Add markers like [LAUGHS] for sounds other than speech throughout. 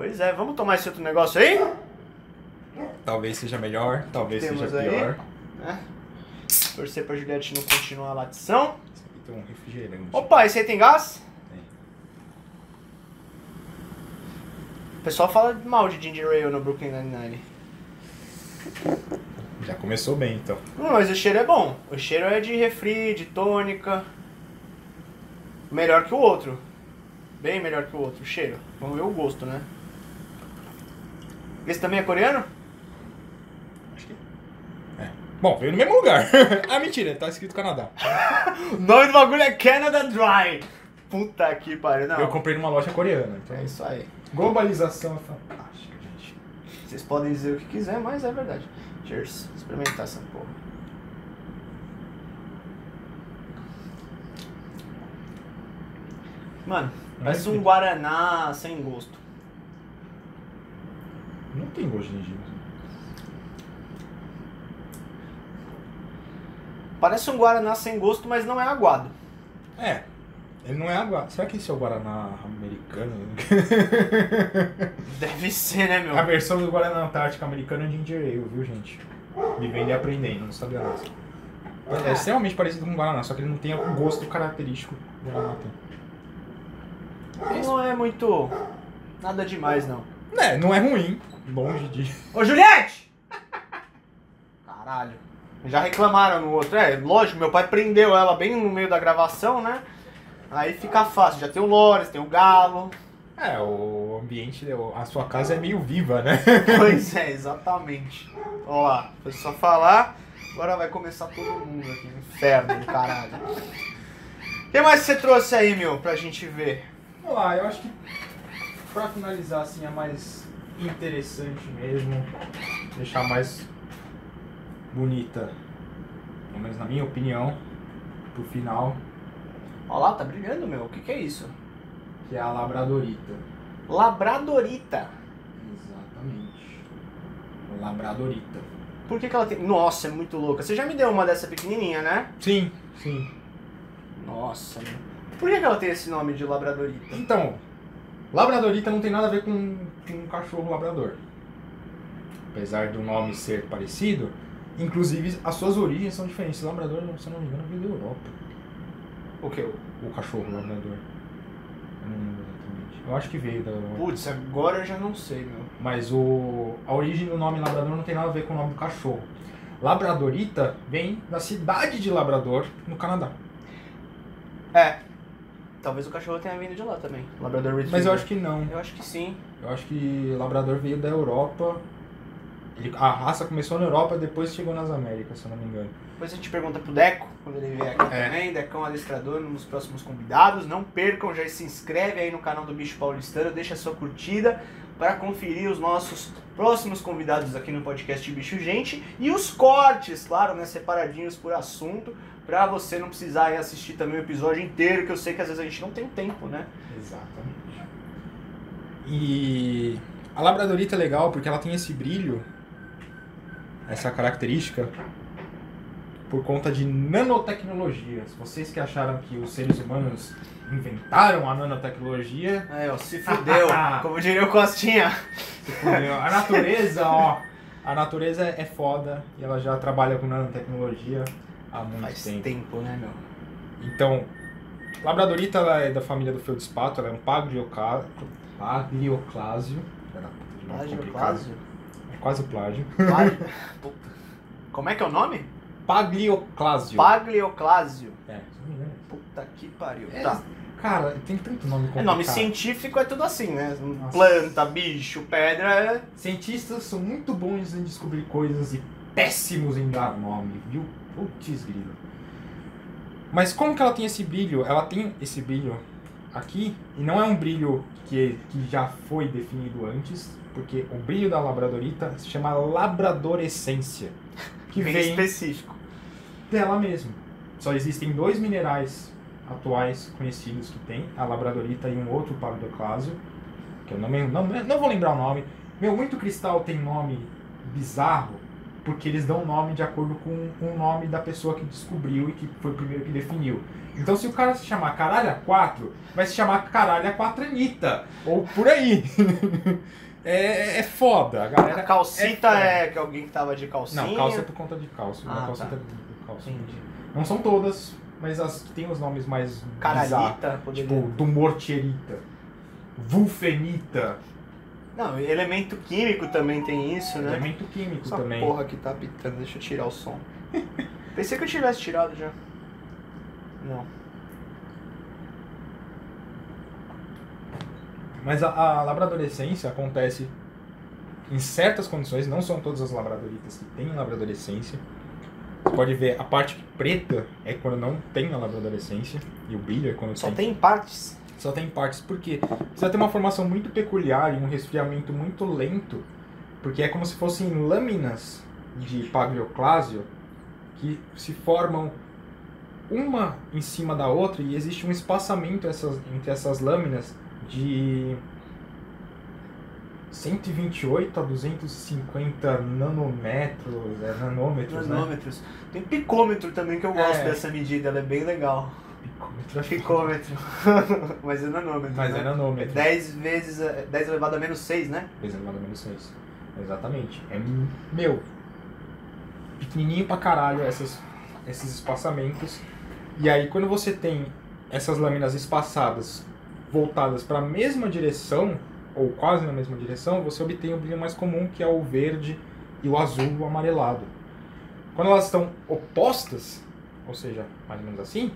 Pois é, vamos tomar esse outro negócio aí? Talvez seja melhor, talvez Temos seja aí. pior. Né? Torcer pra Juliette não continuar a latição. Esse aqui tem um refrigerante. Opa, esse aí tem gás? Tem. O pessoal fala mal de Ginger Ale no Brooklyn Nine-Nine. Já começou bem, então. Hum, mas o cheiro é bom. O cheiro é de refri, de tônica. Melhor que o outro. Bem melhor que o outro, o cheiro. Vamos ver o gosto, né? Esse também é coreano? Acho que. É. Bom, veio no mesmo lugar. [LAUGHS] ah, mentira, tá escrito Canadá. [LAUGHS] O nome do bagulho é Canada Dry. Puta que pariu, não. Eu comprei numa loja coreana, então. É isso aí. Globalização é fantástica, gente. Vocês podem dizer o que quiser, mas é verdade. Cheers. Experimentar essa porra. Mano, parece um Guaraná sem gosto. Tem gosto de gengibre. Parece um Guaraná sem gosto, mas não é aguado. É. Ele não é água. Será que esse é o Guaraná americano? [LAUGHS] Deve ser, né, meu? A versão do Guaraná Antártica americano é Ginger Ale, viu, gente? Vivendo e aprendendo, não sabia nada. É extremamente parecido com o Guaraná, só que ele não tem o gosto característico do Guaraná tem. Não é muito. Nada demais, não. É, não é ruim. Longe de. [LAUGHS] Ô, Juliette! Caralho. Já reclamaram no outro. É, lógico, meu pai prendeu ela bem no meio da gravação, né? Aí fica fácil. Já tem o Lores, tem o Galo. É, o ambiente, a sua casa é meio viva, né? [LAUGHS] Pois é, exatamente. Ó lá, foi só falar. Agora vai começar todo mundo aqui. Inferno do caralho. O [LAUGHS] que mais você trouxe aí, meu, pra gente ver? Vamos lá, eu acho que pra finalizar assim é mais interessante mesmo, deixar mais bonita, pelo menos na minha opinião, pro final, Ó lá, tá brilhando, meu. O que, que é isso? que é a labradorita. Labradorita. Exatamente. Labradorita. Por que, que ela tem. Nossa, é muito louca. Você já me deu uma dessa pequenininha, né? Sim, sim. Nossa, meu. Por que, que ela tem esse nome de Labradorita? Então, labradorita não tem nada a ver com, com um cachorro labrador. Apesar do nome ser parecido, inclusive as suas origens são diferentes. Labrador, se eu não me engano, veio da Europa. O que? O cachorro labrador. Eu não lembro exatamente. Eu acho que veio da Europa. Putz, agora eu já não sei, meu. Mas o, a origem do nome labrador não tem nada a ver com o nome do cachorro. Labradorita vem da cidade de Labrador, no Canadá. É. Talvez o cachorro tenha vindo de lá também. Labrador Retriever. Mas eu acho que não. Eu acho que sim. Eu acho que Labrador veio da Europa. Ele- a raça começou na Europa, depois chegou nas Américas, se eu não me engano. Depois a gente pergunta pro Deco, quando ele vier aqui É. também. Decão adestrador nos próximos convidados. Não percam, já se inscreve aí no canal do Bicho Paulistano, deixa sua curtida para conferir os nossos próximos convidados aqui no podcast Bicho Gente. E os cortes, claro, né, separadinhos por assunto, para você não precisar ir assistir também o episódio inteiro, que eu sei que às vezes a gente não tem tempo, né? Exatamente. E a Labradorita é legal porque ela tem esse brilho, essa característica, por conta de nanotecnologias. Vocês que acharam que os seres humanos inventaram a nanotecnologia, Aí, ó, se fudeu, [LAUGHS] como diria o Costinha. se fudeu. a natureza, ó, a natureza é foda e ela já trabalha com nanotecnologia há muito Faz tempo. tempo, né, meu? Então, Labradorita ela é da família do feldspato, ela é um paglioca... paglioclásio. Plágio. É quase plágio. Plágio. [LAUGHS] Puta. Como é que é o nome? Paglioclásio. Paglioclásio. É. Puta que pariu. É, Tá. Cara, tem tanto nome É complicado. nome científico é tudo assim, né? Nossa. Planta, bicho, pedra. é- Cientistas são muito bons em descobrir coisas e péssimos em dar nome, viu? Putz, grilo. Mas como que ela tem esse brilho? Ela tem esse brilho aqui, e não é um brilho que, que já foi definido antes, porque o brilho da labradorita se chama labradorescência, que bem vem específico. dela mesmo. Só existem dois minerais atuais conhecidos que tem, a labradorita e um outro paglioclásio, que eu não, não, não vou lembrar o nome. Meu, muito cristal tem nome bizarro, porque eles dão nome de acordo com o nome da pessoa que descobriu e que foi o primeiro que definiu. Então se o cara se chamar Caralha 4, vai se chamar Caralha 4 Anitta, ou por aí. [LAUGHS] é, é foda, a galera... A calcita foda. é, que alguém que tava de calcinha. Não, calça é por conta de calço. Ah, tá. é por calço. Entendi. Não são todas, mas as que tem os nomes mais bizarros. Caralhita, poderia... Tipo, tumortierita, vulfenita, Não, elemento químico também tem isso, né? elemento químico Essa também. porra que tá pitando, deixa eu tirar o som. Pensei que eu tivesse tirado já. Não. Mas a, a labradorescência acontece em certas condições, não são todas as labradoritas que têm labradorescência. Você pode ver, a parte preta é quando não tem a labradorescência, e o brilho é quando Só tem partes. Só tem partes, porque você vai ter uma formação muito peculiar e um resfriamento muito lento, porque é como se fossem lâminas de paglioclásio que se formam uma em cima da outra e existe um espaçamento essas- entre essas lâminas de 128 a 250 nanômetros, é, nanômetros, né? Nanômetros. Tem picômetro também que eu gosto É. dessa medida, ela é bem legal. Picômetro, Picômetro. [LAUGHS] Mas é nanômetro. Mas né? é nanômetro. 10 vezes. é 10 elevado a menos 6, né? Vezes elevado a menos 6. Exatamente. É, meu, pequenininho pra caralho essas, esses espaçamentos. E aí, quando você tem essas lâminas espaçadas, voltadas para a mesma direção, ou quase na mesma direção, você obtém o brilho mais comum, que é o verde e o azul o amarelado. Quando elas estão opostas, ou seja, mais ou menos assim,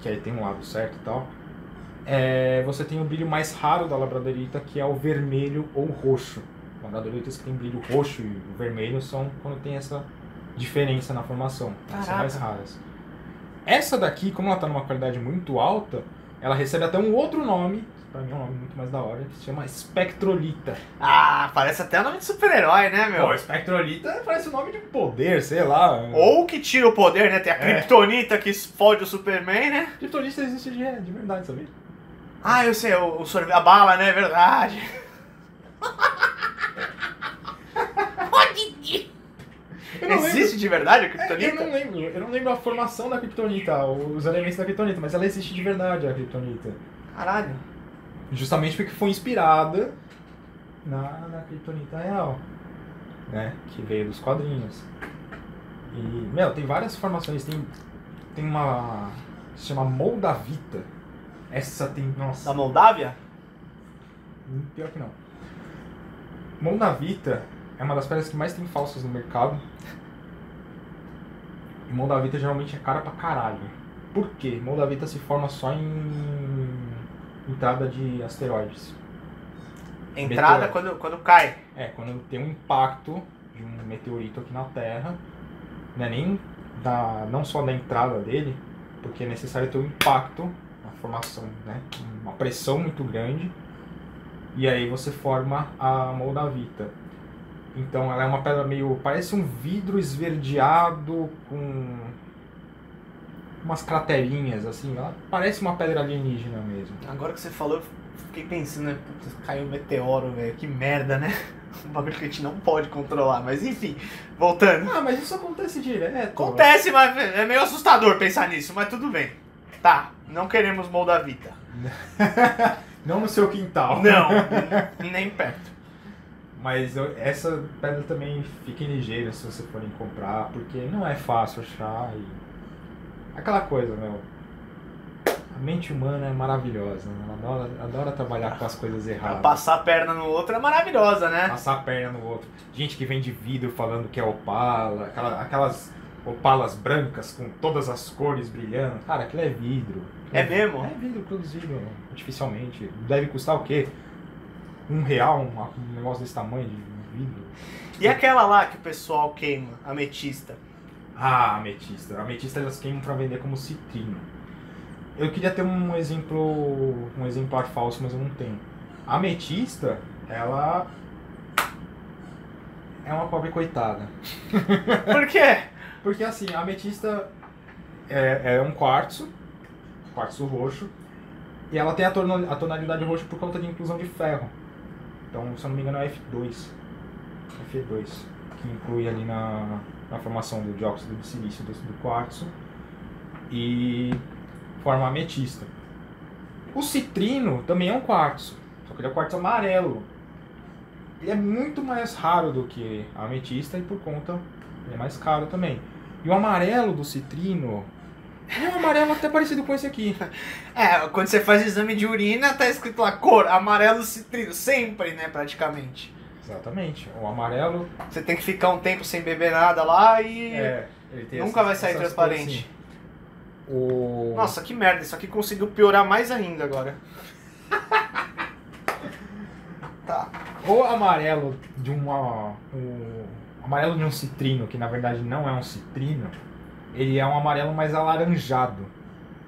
que aí tem um lado certo e tal, é, você tem o brilho mais raro da labradorita, que é o vermelho ou roxo. Labradoritas que tem brilho roxo e vermelho são quando tem essa diferença na formação. Elas são Caraca. mais raras. Essa daqui, como ela está numa qualidade muito alta, ela recebe até um outro nome, pra mim é um nome muito mais da hora, que se chama espectrolita. Ah, parece até nome de super-herói, né, meu? Pô, espectrolita parece o nome de poder, sei lá. Ou que tira o poder, né? Tem a É. Kryptonita que fode o Superman, né? Kryptonita existe de, de verdade, sabia? Ah, eu sei, o, o sorvete, a bala, né? É verdade. Eu não lembro- Existe de verdade a É, Eu Kryptonita? não lembro, eu não lembro a formação da Kryptonita, os elementos da Kryptonita, mas ela existe de verdade, a Kryptonita. Caralho. Justamente porque foi inspirada na, na Kryptonita real, né? Que veio dos quadrinhos. E, meu, tem várias formações, tem, tem uma se chama Moldavita. Essa tem, nossa, Da Moldávia? Hum, Pior que não. Moldavita é uma das pedras que mais tem falsas no mercado. E Moldavita geralmente é cara pra caralho. Por quê? Moldavita se forma só em entrada de asteroides. Entrada Meteoro. quando, quando cai. É, quando tem um impacto de um meteorito aqui na Terra, não é nem da, não só da entrada dele, porque é necessário ter um impacto na formação, né? Uma pressão muito grande. E aí você forma a moldavita. Então ela é uma pedra meio. parece um vidro esverdeado com umas craterinhas, assim. Ela parece uma pedra alienígena mesmo. Agora que você falou, eu fiquei pensando, né? Putz, caiu um meteoro, velho. Que merda, né? [LAUGHS] Um bagulho que a gente não pode controlar. Mas enfim, voltando. Ah, mas isso acontece direto. Acontece, mas é meio assustador pensar nisso, mas tudo bem. Tá, não queremos Moldavita. [LAUGHS] Não no seu quintal. Não, [LAUGHS] nem perto. Mas eu- essa pedra também fiquem ligeiros se vocês forem comprar, porque não é fácil achar e. Aquela coisa, meu. A mente humana é maravilhosa, né? ela adora, adora trabalhar com as coisas erradas. Passar a perna no outro é maravilhosa, né? Passar a perna no outro. Gente que vende vidro falando que é opala, aquela- aquelas opalas brancas com todas as cores brilhando. Cara, aquilo é vidro. É mesmo? É vidro produzido artificialmente. Deve custar o quê? Um real, um, um negócio desse tamanho de vidro. E aquela lá que o pessoal queima, ametista? Ah, ametista. Ametista elas queimam pra vender como citrino. Eu queria ter um exemplo, um exemplar falso, mas eu não tenho. A ametista, ela é uma pobre coitada. [LAUGHS] Por quê? Porque assim, a ametista é, é um quartzo, quartzo roxo, e ela tem a, a tonalidade roxa por conta de inclusão de ferro. Então, se eu não me engano, é F2. F2. que inclui ali na, na formação do dióxido de silício do, do quartzo e forma ametista. O citrino também é um quartzo, só que ele é um quartzo amarelo. Ele é muito mais raro do que a ametista e por conta ele é mais caro também. E o amarelo do citrino é um amarelo até parecido com esse aqui. [LAUGHS] É, quando você faz exame de urina, tá escrito lá cor amarelo citrino, sempre, né, praticamente. Exatamente. O amarelo Você tem que ficar um tempo sem beber nada lá e é, nunca vai sair transparente. assim. O Nossa, que merda, isso aqui conseguiu piorar mais ainda agora. [LAUGHS] tá. o amarelo de uma o amarelo de um citrino, que na verdade não é um citrino, ele é um amarelo mais alaranjado.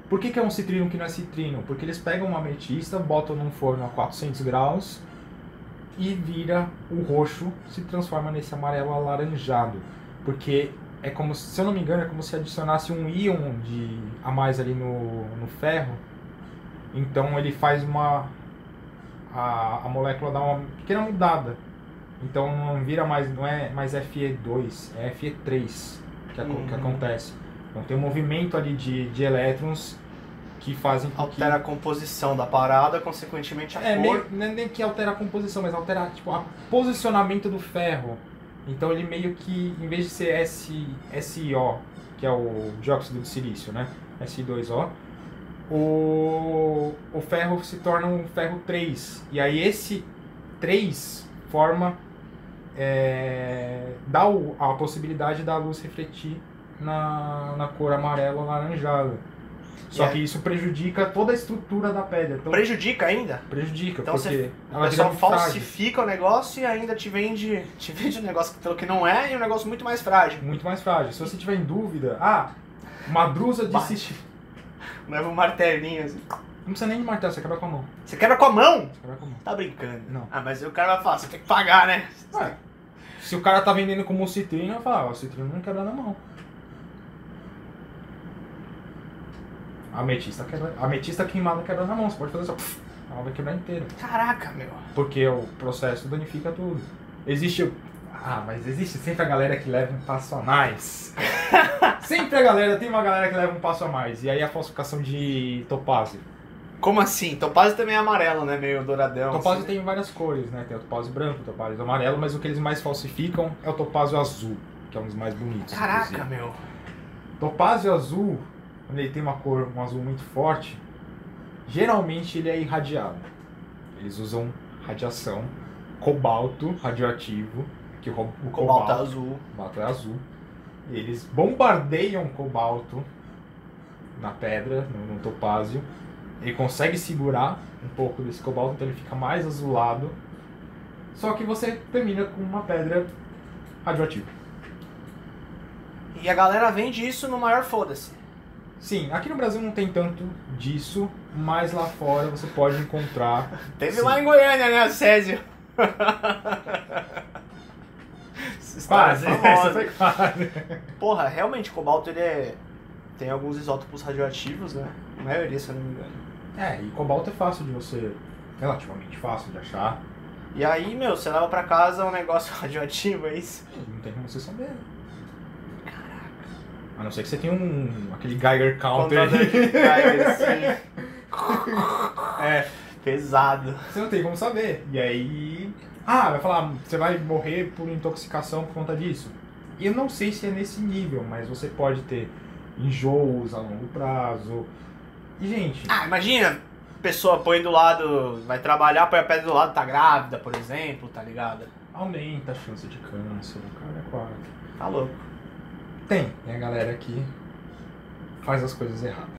Por que, que é um citrino que não é citrino? Porque eles pegam uma ametista, botam num forno a 400 graus e vira o roxo, se transforma nesse amarelo alaranjado. Porque é como, se eu não me engano, é como se adicionasse um íon de a mais ali no, no ferro. Então ele faz uma a, a molécula dá uma pequena mudada. Então não vira mais, não é mais Fe2, é Fe3 que, que Uhum. acontece. Então tem um movimento ali de, de elétrons que fazem com que Altera a composição da parada, consequentemente a é, cor. meio, não é nem que altera a composição, mas altera tipo, o posicionamento do ferro. Então ele meio que, em vez de ser S, SiO, que é o dióxido de silício, né? Si2O, o, o ferro se torna um ferro 3. E aí esse 3 forma. É, dá o- a possibilidade da luz refletir na, na cor amarela alaranjada. Só que isso prejudica toda a estrutura da pedra. Então, Prejudica ainda? prejudica, Então porque você- O pessoal falsifica o negócio e ainda te vende, [LAUGHS] te vende um negócio pelo que não é e um negócio muito mais frágil. Muito mais frágil. Se você tiver em dúvida, ah, uma drusa de cisti- [LAUGHS] Leva um martelinho assim. Não precisa nem de martelo, você quebra com a mão. Você quebra com a mão? Você quebra com a mão. Tá brincando. Não. Ah, mas o cara vai falar, você tem que pagar, né? Ué, se o cara tá vendendo como citrino, eu falo, ah, o citrino não quebra na mão. Ametista, quebra, a ametista queimada quebra na mão, você pode fazer só, pff, ela vai quebrar inteira. Caraca, meu. Porque o processo danifica tudo. Existe. Ah, mas existe sempre a galera que leva um passo a mais. [LAUGHS] sempre a galera, tem uma galera que leva um passo a mais. E aí a falsificação de topázio. Como assim? Topázio também é amarelo, né? Meio douradão. Topázio assim. tem várias cores, né? Tem o topázio branco, o topázio amarelo, mas o que eles mais falsificam é o topázio azul, que é um dos mais bonitos. Caraca, inclusive. meu. Topázio azul, quando ele tem uma cor, um azul muito forte, geralmente ele é irradiado. Eles usam radiação, cobalto radioativo, que o, o Cobalto azul. cobalto é azul. Eles bombardeiam cobalto na pedra, no, no topázio. Ele consegue segurar um pouco desse cobalto, então ele fica mais azulado. Só que você termina com uma pedra radioativa. E a galera vende isso no maior foda-se. Sim, aqui no Brasil não tem tanto disso, mas lá fora você pode encontrar. Teve Sim. lá em Goiânia, né, Césio? Quase, famosa. quase. Porra, realmente, cobalto ele é... tem alguns isótopos radioativos, né? A maioria, se eu não me engano. É, e cobalto é fácil de você. relativamente fácil de achar. E aí, meu, você leva pra casa um negócio [LAUGHS] radioativo, é isso? Não tem como você saber. A não ser que você tenha um. aquele Geiger Counter. Contador de Geiger, [LAUGHS] assim. É, pesado. Você não tem como saber. E aí. Ah, vai falar, você vai morrer por intoxicação por conta disso. E eu não sei se é nesse nível, mas você pode ter enjoos a longo prazo. E, gente, Ah, imagina, pessoa põe do lado, vai trabalhar, põe a pedra do lado, tá grávida, por exemplo, tá ligado? aumenta a chance de câncer, o cara é quatro. Tá louco. Tem, a galera que faz as coisas erradas.